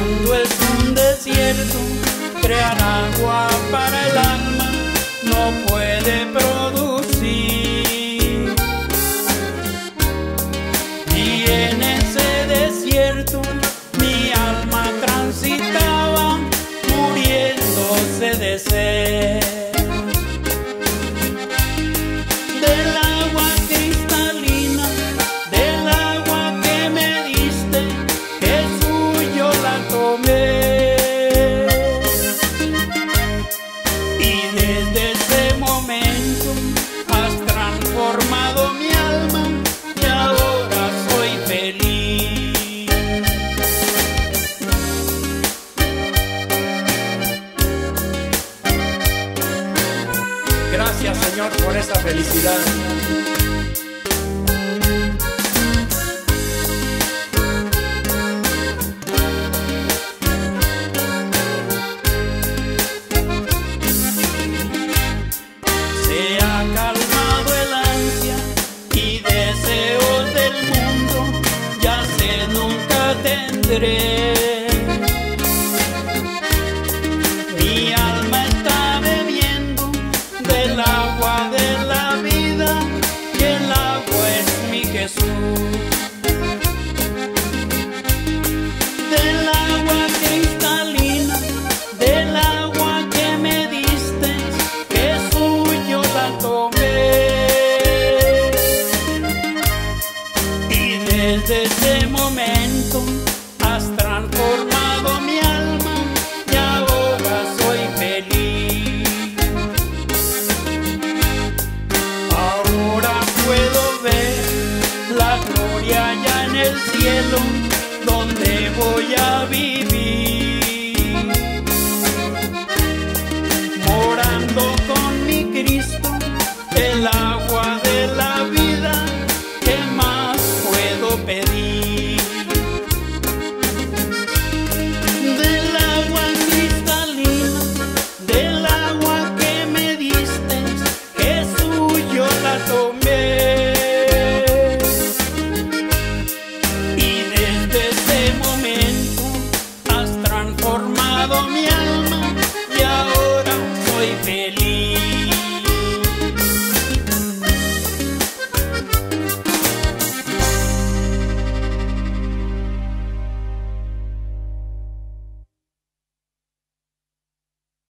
mundo es un desierto, crean agua para el alma, no puede producir. Y en ese desierto mi alma transitaba, muriéndose de sed. Y desde ese momento has transformado mi alma y ahora soy feliz. Gracias Señor por esta felicidad. Calmado el ansia y deseos del mundo, ya sé nunca tendré. Mi alma está bebiendo del agua de la vida y el agua es mi Jesús. Desde ese momento has transformado mi alma y ahora soy feliz. Ahora puedo ver la gloria ya en el cielo donde voy a vivir. dado mi alma y ahora soy feliz.